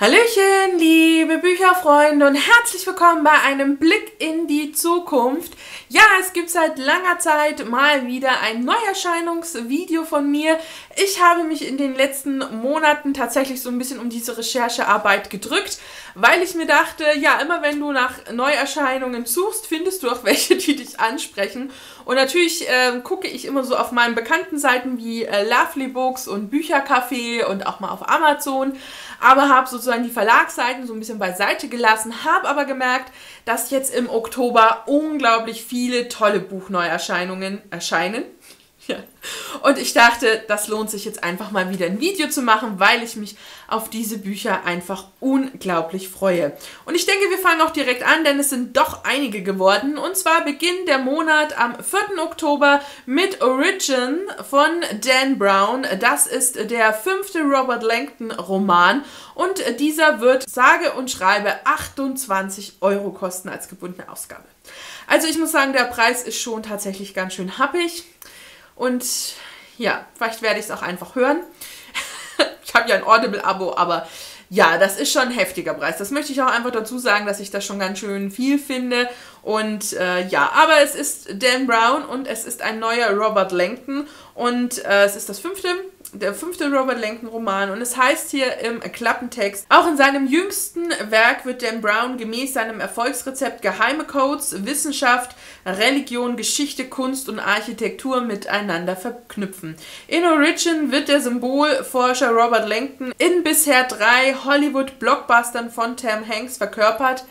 Hallöchen, liebe Bücherfreunde und herzlich willkommen bei einem Blick in die Zukunft. Ja, es gibt seit langer Zeit mal wieder ein Neuerscheinungsvideo von mir. Ich habe mich in den letzten Monaten tatsächlich so ein bisschen um diese Recherchearbeit gedrückt, weil ich mir dachte, ja, immer wenn du nach Neuerscheinungen suchst, findest du auch welche, die dich ansprechen. Und natürlich äh, gucke ich immer so auf meinen bekannten Seiten wie äh, Lovely Books und Büchercafé und auch mal auf Amazon aber habe sozusagen die Verlagsseiten so ein bisschen beiseite gelassen, habe aber gemerkt, dass jetzt im Oktober unglaublich viele tolle Buchneuerscheinungen erscheinen. Ja. Und ich dachte, das lohnt sich jetzt einfach mal wieder ein Video zu machen, weil ich mich auf diese Bücher einfach unglaublich freue. Und ich denke, wir fangen auch direkt an, denn es sind doch einige geworden. Und zwar beginnt der Monat am 4. Oktober mit Origin von Dan Brown. Das ist der fünfte Robert Langton Roman und dieser wird sage und schreibe 28 Euro kosten als gebundene Ausgabe. Also ich muss sagen, der Preis ist schon tatsächlich ganz schön happig. Und ja, vielleicht werde ich es auch einfach hören. ich habe ja ein Audible-Abo, aber ja, das ist schon ein heftiger Preis. Das möchte ich auch einfach dazu sagen, dass ich das schon ganz schön viel finde. Und äh, ja, aber es ist Dan Brown und es ist ein neuer Robert Langton und äh, es ist das fünfte, der fünfte Robert Langton Roman und es heißt hier im Klappentext, auch in seinem jüngsten Werk wird Dan Brown gemäß seinem Erfolgsrezept geheime Codes, Wissenschaft, Religion, Geschichte, Kunst und Architektur miteinander verknüpfen. In Origin wird der Symbolforscher Robert Langton in bisher drei Hollywood-Blockbustern von Tam Hanks verkörpert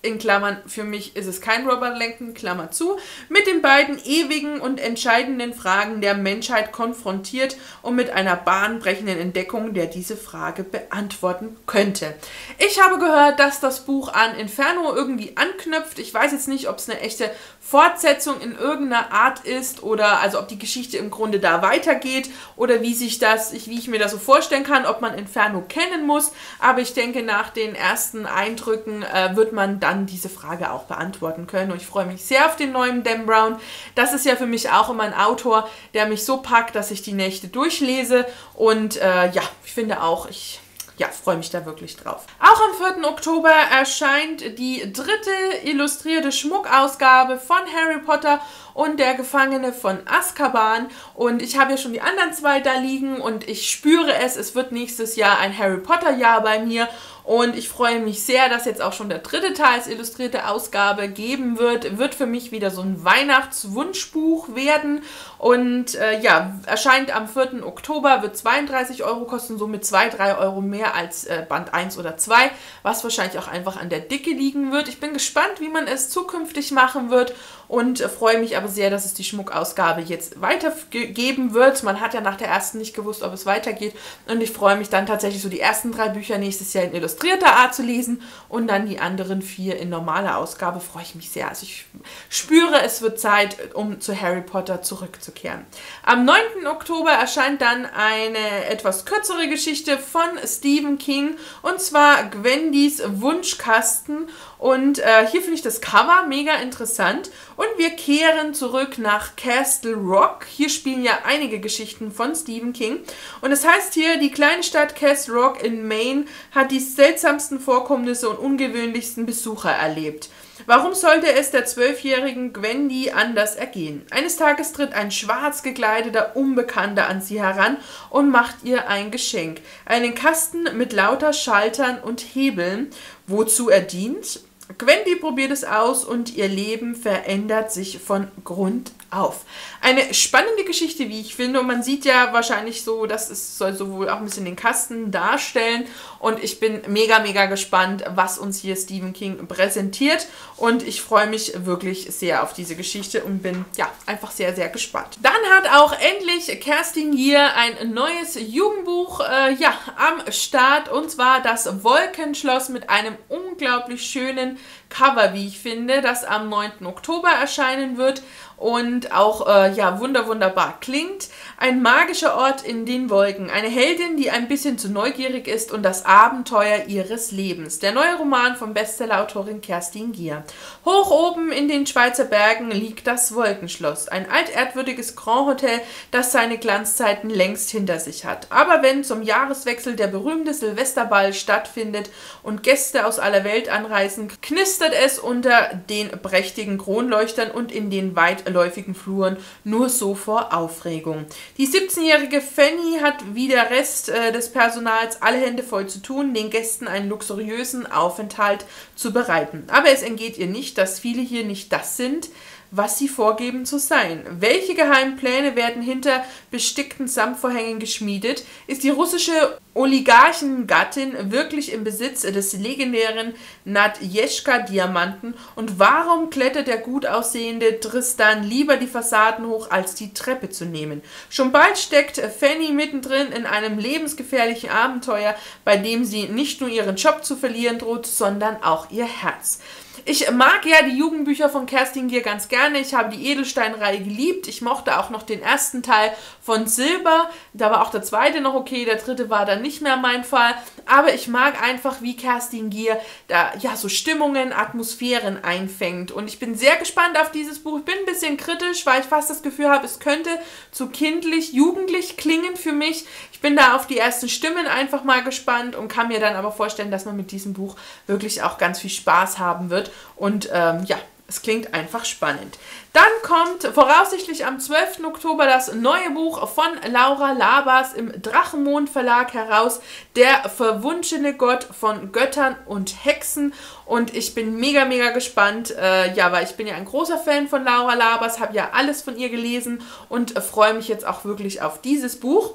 in Klammern, für mich ist es kein Robert Lenken, Klammer zu, mit den beiden ewigen und entscheidenden Fragen der Menschheit konfrontiert und mit einer bahnbrechenden Entdeckung, der diese Frage beantworten könnte. Ich habe gehört, dass das Buch an Inferno irgendwie anknüpft. Ich weiß jetzt nicht, ob es eine echte Fortsetzung in irgendeiner Art ist oder also ob die Geschichte im Grunde da weitergeht oder wie sich das, wie ich mir das so vorstellen kann, ob man Inferno kennen muss. Aber ich denke, nach den ersten Eindrücken äh, wird man da dann diese Frage auch beantworten können. Und ich freue mich sehr auf den neuen Dan Brown. Das ist ja für mich auch immer ein Autor, der mich so packt, dass ich die Nächte durchlese. Und äh, ja, ich finde auch, ich ja, freue mich da wirklich drauf. Auch am 4. Oktober erscheint die dritte illustrierte Schmuckausgabe von Harry Potter und der Gefangene von Azkaban. Und ich habe ja schon die anderen zwei da liegen und ich spüre es, es wird nächstes Jahr ein Harry Potter Jahr bei mir. Und ich freue mich sehr, dass jetzt auch schon der dritte Teil als illustrierte Ausgabe geben wird. Wird für mich wieder so ein Weihnachtswunschbuch werden. Und äh, ja, erscheint am 4. Oktober, wird 32 Euro kosten, somit 2, 3 Euro mehr als äh, Band 1 oder 2, was wahrscheinlich auch einfach an der Dicke liegen wird. Ich bin gespannt, wie man es zukünftig machen wird und äh, freue mich aber sehr, dass es die Schmuckausgabe jetzt weitergeben wird. Man hat ja nach der ersten nicht gewusst, ob es weitergeht und ich freue mich dann tatsächlich so die ersten drei Bücher nächstes Jahr in illustrierter Art zu lesen und dann die anderen vier in normaler Ausgabe. Freue ich mich sehr. Also ich spüre, es wird Zeit, um zu Harry Potter zurückzukehren. Am 9. Oktober erscheint dann eine etwas kürzere Geschichte von Stephen King und zwar Gwendys Wunschkasten und äh, hier finde ich das Cover mega interessant. Und wir kehren zurück nach Castle Rock. Hier spielen ja einige Geschichten von Stephen King. Und es das heißt hier, die kleine Stadt Castle Rock in Maine hat die seltsamsten Vorkommnisse und ungewöhnlichsten Besucher erlebt. Warum sollte es der zwölfjährigen Gwendy anders ergehen? Eines Tages tritt ein schwarz gekleideter Unbekannter an sie heran und macht ihr ein Geschenk. Einen Kasten mit lauter Schaltern und Hebeln. Wozu er dient? Gwendy probiert es aus und ihr Leben verändert sich von Grund auf. Eine spannende Geschichte, wie ich finde. Und man sieht ja wahrscheinlich so, dass es soll sowohl auch ein bisschen den Kasten darstellen. Und ich bin mega, mega gespannt, was uns hier Stephen King präsentiert. Und ich freue mich wirklich sehr auf diese Geschichte und bin ja einfach sehr, sehr gespannt. Dann hat auch endlich Kerstin hier ein neues Jugendbuch äh, ja, am Start. Und zwar das Wolkenschloss mit einem unglaublich schönen Cover, wie ich finde, das am 9. Oktober erscheinen wird und auch äh, ja wunder wunderbar klingt. Ein magischer Ort in den Wolken. Eine Heldin, die ein bisschen zu neugierig ist und das Abenteuer ihres Lebens. Der neue Roman von Bestsellerautorin Kerstin Gier. Hoch oben in den Schweizer Bergen liegt das Wolkenschloss. Ein altehrwürdiges Grand Hotel, das seine Glanzzeiten längst hinter sich hat. Aber wenn zum Jahreswechsel der berühmte Silvesterball stattfindet und Gäste aus aller Welt anreisen, knistert es unter den prächtigen Kronleuchtern und in den weitläufigen Fluren nur so vor Aufregung. Die 17-jährige Fanny hat wie der Rest äh, des Personals alle Hände voll zu tun, den Gästen einen luxuriösen Aufenthalt zu bereiten. Aber es entgeht ihr nicht, dass viele hier nicht das sind, was sie vorgeben zu sein. Welche geheimen Pläne werden hinter bestickten Samtvorhängen geschmiedet? Ist die russische Oligarchengattin wirklich im Besitz des legendären Nadjeschka-Diamanten? Und warum klettert der gut aussehende Tristan lieber die Fassaden hoch, als die Treppe zu nehmen? Schon bald steckt Fanny mittendrin in einem lebensgefährlichen Abenteuer, bei dem sie nicht nur ihren Job zu verlieren droht, sondern auch ihr Herz. Ich mag ja die Jugendbücher von Kerstin Gier ganz gerne. Ich habe die Edelstein-Reihe geliebt. Ich mochte auch noch den ersten Teil von Silber. Da war auch der zweite noch okay, der dritte war dann nicht mehr mein Fall. Aber ich mag einfach, wie Kerstin Gier da ja so Stimmungen, Atmosphären einfängt. Und ich bin sehr gespannt auf dieses Buch. Ich bin ein bisschen kritisch, weil ich fast das Gefühl habe, es könnte zu kindlich, jugendlich klingen für mich. Ich bin da auf die ersten Stimmen einfach mal gespannt und kann mir dann aber vorstellen, dass man mit diesem Buch wirklich auch ganz viel Spaß haben wird. Und ähm, ja, es klingt einfach spannend. Dann kommt voraussichtlich am 12. Oktober das neue Buch von Laura Labas im Drachenmond Verlag heraus, Der verwunschene Gott von Göttern und Hexen. Und ich bin mega, mega gespannt. Äh, ja, weil ich bin ja ein großer Fan von Laura Labas, habe ja alles von ihr gelesen und äh, freue mich jetzt auch wirklich auf dieses Buch.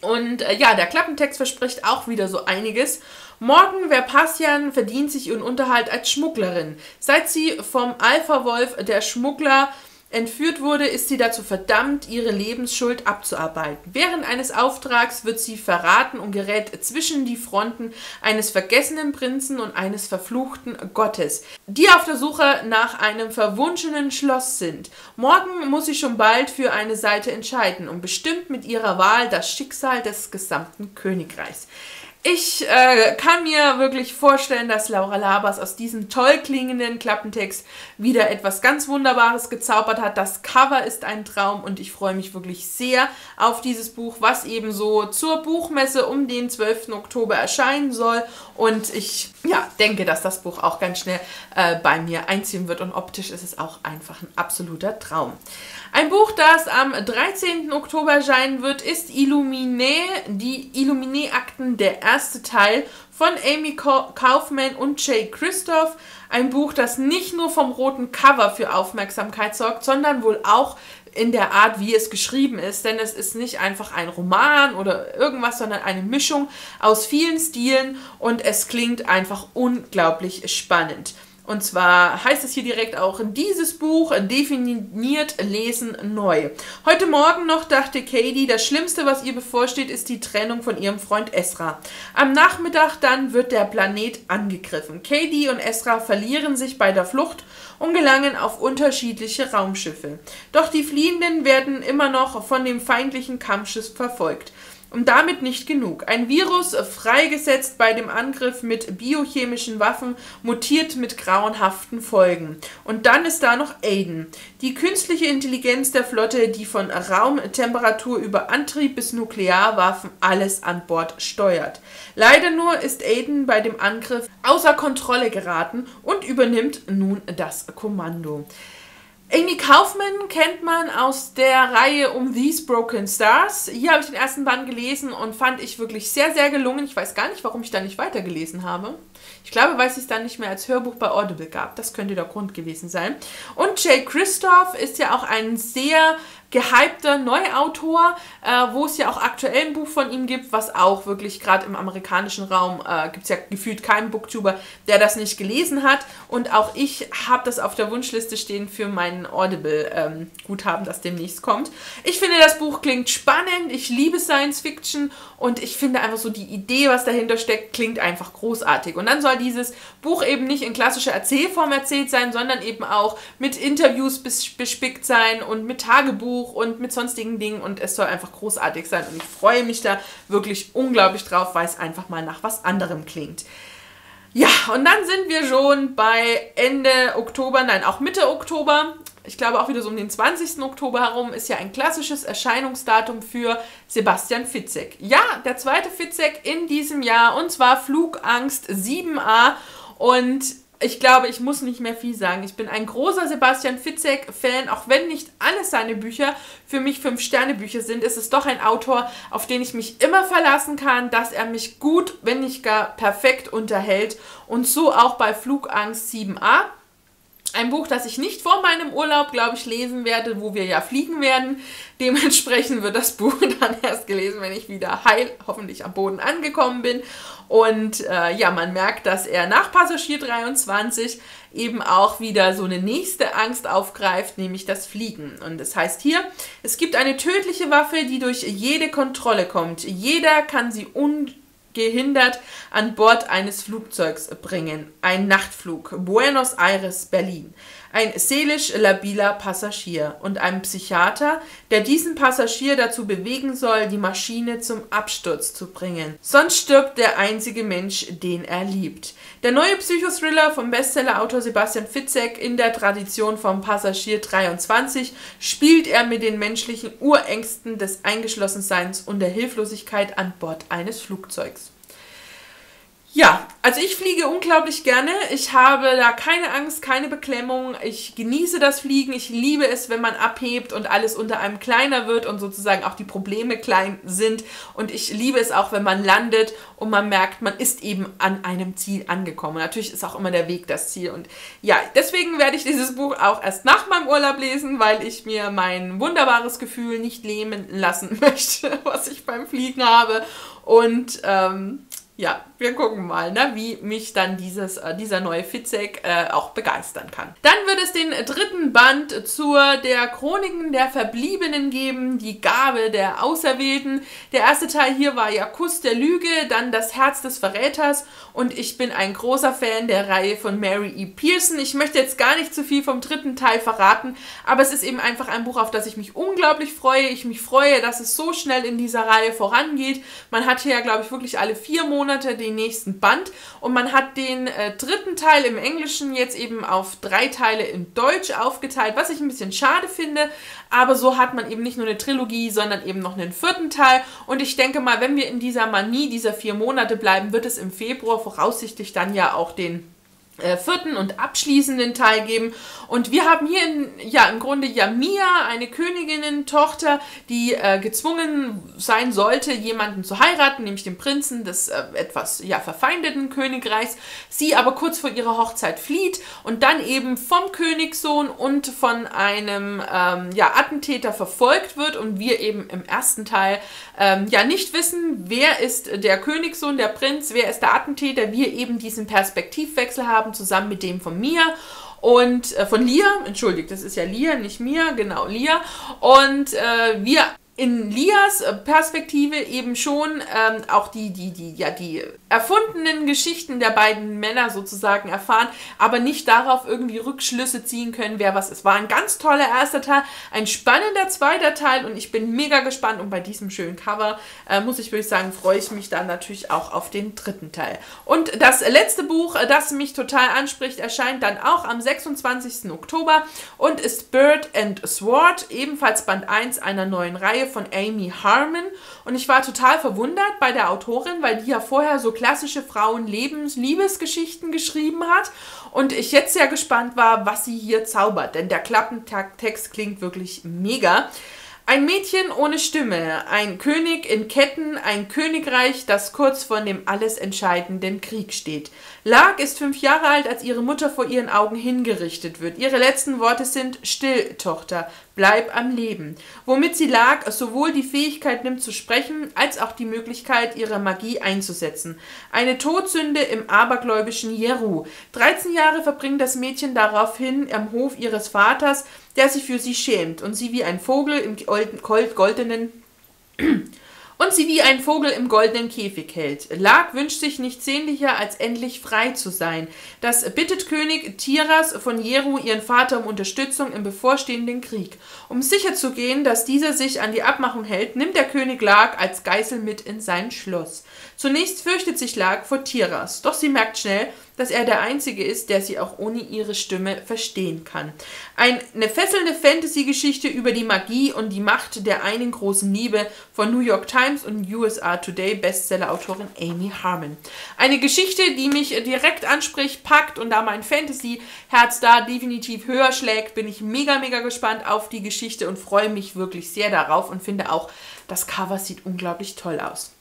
Und äh, ja, der Klappentext verspricht auch wieder so einiges. Morgen Verpassian verdient sich ihren Unterhalt als Schmugglerin. Seit sie vom Alpha-Wolf der Schmuggler entführt wurde, ist sie dazu verdammt, ihre Lebensschuld abzuarbeiten. Während eines Auftrags wird sie verraten und gerät zwischen die Fronten eines vergessenen Prinzen und eines verfluchten Gottes, die auf der Suche nach einem verwunschenen Schloss sind. Morgen muss sie schon bald für eine Seite entscheiden und bestimmt mit ihrer Wahl das Schicksal des gesamten Königreichs. Ich äh, kann mir wirklich vorstellen, dass Laura Labas aus diesem toll klingenden Klappentext wieder etwas ganz Wunderbares gezaubert hat. Das Cover ist ein Traum und ich freue mich wirklich sehr auf dieses Buch, was eben so zur Buchmesse um den 12. Oktober erscheinen soll. Und ich ja, denke, dass das Buch auch ganz schnell äh, bei mir einziehen wird und optisch ist es auch einfach ein absoluter Traum. Ein Buch, das am 13. Oktober erscheinen wird, ist Illuminé, die Illuminé-Akten, der erste Teil von Amy Kaufman und Jay Christoph. Ein Buch, das nicht nur vom roten Cover für Aufmerksamkeit sorgt, sondern wohl auch in der Art, wie es geschrieben ist, denn es ist nicht einfach ein Roman oder irgendwas, sondern eine Mischung aus vielen Stilen und es klingt einfach unglaublich spannend. Und zwar heißt es hier direkt auch, dieses Buch definiert Lesen neu. Heute Morgen noch dachte Katie, das Schlimmste, was ihr bevorsteht, ist die Trennung von ihrem Freund Esra. Am Nachmittag dann wird der Planet angegriffen. Katie und Esra verlieren sich bei der Flucht und gelangen auf unterschiedliche Raumschiffe. Doch die Fliehenden werden immer noch von dem feindlichen Kampfschiff verfolgt. Und damit nicht genug. Ein Virus, freigesetzt bei dem Angriff mit biochemischen Waffen, mutiert mit grauenhaften Folgen. Und dann ist da noch Aiden, die künstliche Intelligenz der Flotte, die von Raumtemperatur über Antrieb bis Nuklearwaffen alles an Bord steuert. Leider nur ist Aiden bei dem Angriff außer Kontrolle geraten und übernimmt nun das Kommando. Amy Kaufman kennt man aus der Reihe um These Broken Stars. Hier habe ich den ersten Band gelesen und fand ich wirklich sehr, sehr gelungen. Ich weiß gar nicht, warum ich da nicht weitergelesen habe. Ich glaube, weil es es dann nicht mehr als Hörbuch bei Audible gab. Das könnte der Grund gewesen sein. Und Jay Christoph ist ja auch ein sehr gehypter Neuautor, äh, wo es ja auch aktuell ein Buch von ihm gibt, was auch wirklich gerade im amerikanischen Raum äh, gibt es ja gefühlt keinen Booktuber, der das nicht gelesen hat. Und auch ich habe das auf der Wunschliste stehen für mein Audible-Guthaben, ähm, das demnächst kommt. Ich finde, das Buch klingt spannend. Ich liebe Science Fiction und ich finde einfach so die Idee, was dahinter steckt, klingt einfach großartig. Und dann soll dieses Buch eben nicht in klassischer Erzählform erzählt sein, sondern eben auch mit Interviews bespickt sein und mit Tagebuch Buch und mit sonstigen Dingen und es soll einfach großartig sein und ich freue mich da wirklich unglaublich drauf, weil es einfach mal nach was anderem klingt. Ja, und dann sind wir schon bei Ende Oktober, nein, auch Mitte Oktober. Ich glaube auch wieder so um den 20. Oktober herum ist ja ein klassisches Erscheinungsdatum für Sebastian Fitzek. Ja, der zweite Fitzek in diesem Jahr und zwar Flugangst 7a und ich glaube, ich muss nicht mehr viel sagen. Ich bin ein großer Sebastian Fitzek-Fan, auch wenn nicht alle seine Bücher für mich Fünf-Sterne-Bücher sind. Ist es doch ein Autor, auf den ich mich immer verlassen kann, dass er mich gut, wenn nicht gar perfekt unterhält. Und so auch bei Flugangst 7a. Ein Buch, das ich nicht vor meinem Urlaub, glaube ich, lesen werde, wo wir ja fliegen werden. Dementsprechend wird das Buch dann erst gelesen, wenn ich wieder heil, hoffentlich am Boden angekommen bin. Und äh, ja, man merkt, dass er nach Passagier 23 eben auch wieder so eine nächste Angst aufgreift, nämlich das Fliegen. Und das heißt hier, es gibt eine tödliche Waffe, die durch jede Kontrolle kommt. Jeder kann sie un gehindert an Bord eines Flugzeugs bringen. Ein Nachtflug. Buenos Aires, Berlin. Ein seelisch labiler Passagier und ein Psychiater, der diesen Passagier dazu bewegen soll, die Maschine zum Absturz zu bringen. Sonst stirbt der einzige Mensch, den er liebt. Der neue Psychothriller vom Bestsellerautor Sebastian Fitzek in der Tradition vom Passagier 23 spielt er mit den menschlichen Urängsten des Eingeschlossenseins und der Hilflosigkeit an Bord eines Flugzeugs. Ja, also ich fliege unglaublich gerne. Ich habe da keine Angst, keine Beklemmung. Ich genieße das Fliegen. Ich liebe es, wenn man abhebt und alles unter einem kleiner wird und sozusagen auch die Probleme klein sind. Und ich liebe es auch, wenn man landet und man merkt, man ist eben an einem Ziel angekommen. Natürlich ist auch immer der Weg das Ziel. Und ja, deswegen werde ich dieses Buch auch erst nach meinem Urlaub lesen, weil ich mir mein wunderbares Gefühl nicht lähmen lassen möchte, was ich beim Fliegen habe. Und ähm, ja, wir gucken mal, ne, wie mich dann dieses, äh, dieser neue Fitzek äh, auch begeistern kann. Dann wird es den dritten Band zur der Chroniken der Verbliebenen geben, die Gabe der Auserwählten. Der erste Teil hier war ja Kuss der Lüge, dann das Herz des Verräters und ich bin ein großer Fan der Reihe von Mary E. Pearson. Ich möchte jetzt gar nicht zu viel vom dritten Teil verraten, aber es ist eben einfach ein Buch, auf das ich mich unglaublich freue. Ich mich freue, dass es so schnell in dieser Reihe vorangeht. Man hat hier ja, glaube ich, wirklich alle vier Monate den nächsten Band. Und man hat den äh, dritten Teil im Englischen jetzt eben auf drei Teile in Deutsch aufgeteilt, was ich ein bisschen schade finde, aber so hat man eben nicht nur eine Trilogie, sondern eben noch einen vierten Teil. Und ich denke mal, wenn wir in dieser Manie dieser vier Monate bleiben, wird es im Februar voraussichtlich dann ja auch den äh, vierten und abschließenden Teil geben. Und wir haben hier in, ja im Grunde Yamia, eine Königinnen-Tochter, die äh, gezwungen sein sollte, jemanden zu heiraten, nämlich den Prinzen des äh, etwas ja, verfeindeten Königreichs. Sie aber kurz vor ihrer Hochzeit flieht und dann eben vom Königssohn und von einem ähm, ja, Attentäter verfolgt wird und wir eben im ersten Teil ähm, ja nicht wissen, wer ist der Königssohn, der Prinz, wer ist der Attentäter, wir eben diesen Perspektivwechsel haben haben, zusammen mit dem von mir und äh, von Lia, entschuldigt, das ist ja Lia, nicht mir, genau, Lia. Und äh, wir in Lias äh, Perspektive eben schon ähm, auch die, die, die, ja, die erfundenen Geschichten der beiden Männer sozusagen erfahren, aber nicht darauf irgendwie Rückschlüsse ziehen können, wer was ist. War ein ganz toller erster Teil, ein spannender zweiter Teil und ich bin mega gespannt und bei diesem schönen Cover äh, muss ich wirklich sagen, freue ich mich dann natürlich auch auf den dritten Teil. Und das letzte Buch, äh, das mich total anspricht, erscheint dann auch am 26. Oktober und ist Bird and Sword, ebenfalls Band 1 einer neuen Reihe von Amy Harmon. Und ich war total verwundert bei der Autorin, weil die ja vorher so klassische Frauen-Lebens-Liebesgeschichten geschrieben hat. Und ich jetzt sehr gespannt war, was sie hier zaubert. Denn der Klappentext klingt wirklich mega. Ein Mädchen ohne Stimme, ein König in Ketten, ein Königreich, das kurz vor dem alles entscheidenden Krieg steht. Lark ist fünf Jahre alt, als ihre Mutter vor ihren Augen hingerichtet wird. Ihre letzten Worte sind Still, Tochter, bleib am Leben. Womit sie Lark sowohl die Fähigkeit nimmt zu sprechen, als auch die Möglichkeit, ihre Magie einzusetzen. Eine Todsünde im abergläubischen Jeru. 13 Jahre verbringt das Mädchen daraufhin am Hof ihres Vaters, der sich für sie schämt und sie wie ein Vogel im goldenen und sie wie ein Vogel im goldenen Käfig hält. Lag wünscht sich nichts sehnlicher, als endlich frei zu sein. Das bittet König Tiras von Jeru ihren Vater um Unterstützung im bevorstehenden Krieg. Um sicherzugehen, dass dieser sich an die Abmachung hält, nimmt der König Lag als Geißel mit in sein Schloss. Zunächst fürchtet sich Lag vor Tiras, doch sie merkt schnell, dass er der Einzige ist, der sie auch ohne ihre Stimme verstehen kann. Eine fesselnde Fantasy-Geschichte über die Magie und die Macht der einen großen Liebe von New York Times und USA Today Bestseller-Autorin Amy Harmon. Eine Geschichte, die mich direkt anspricht, packt und da mein Fantasy-Herz da definitiv höher schlägt, bin ich mega, mega gespannt auf die Geschichte und freue mich wirklich sehr darauf und finde auch, das Cover sieht unglaublich toll aus.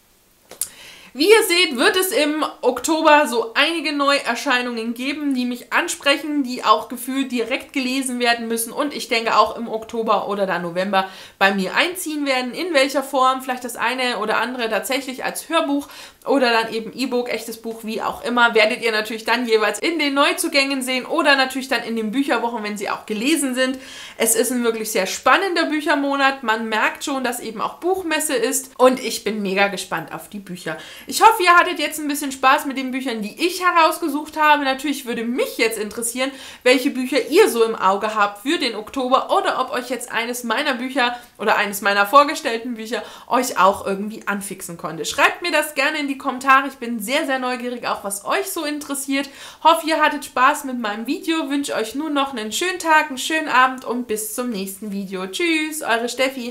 Wie ihr seht, wird es im Oktober so einige Neuerscheinungen geben, die mich ansprechen, die auch gefühlt direkt gelesen werden müssen und ich denke auch im Oktober oder dann November bei mir einziehen werden. In welcher Form, vielleicht das eine oder andere tatsächlich als Hörbuch oder dann eben E-Book, echtes Buch, wie auch immer, werdet ihr natürlich dann jeweils in den Neuzugängen sehen oder natürlich dann in den Bücherwochen, wenn sie auch gelesen sind. Es ist ein wirklich sehr spannender Büchermonat. Man merkt schon, dass eben auch Buchmesse ist und ich bin mega gespannt auf die Bücher. Ich hoffe, ihr hattet jetzt ein bisschen Spaß mit den Büchern, die ich herausgesucht habe. Natürlich würde mich jetzt interessieren, welche Bücher ihr so im Auge habt für den Oktober oder ob euch jetzt eines meiner Bücher oder eines meiner vorgestellten Bücher euch auch irgendwie anfixen konnte. Schreibt mir das gerne in die Kommentare. Ich bin sehr, sehr neugierig, auch was euch so interessiert. Hoffe, ihr hattet Spaß mit meinem Video. Wünsche euch nun noch einen schönen Tag, einen schönen Abend und bis zum nächsten Video. Tschüss, eure Steffi.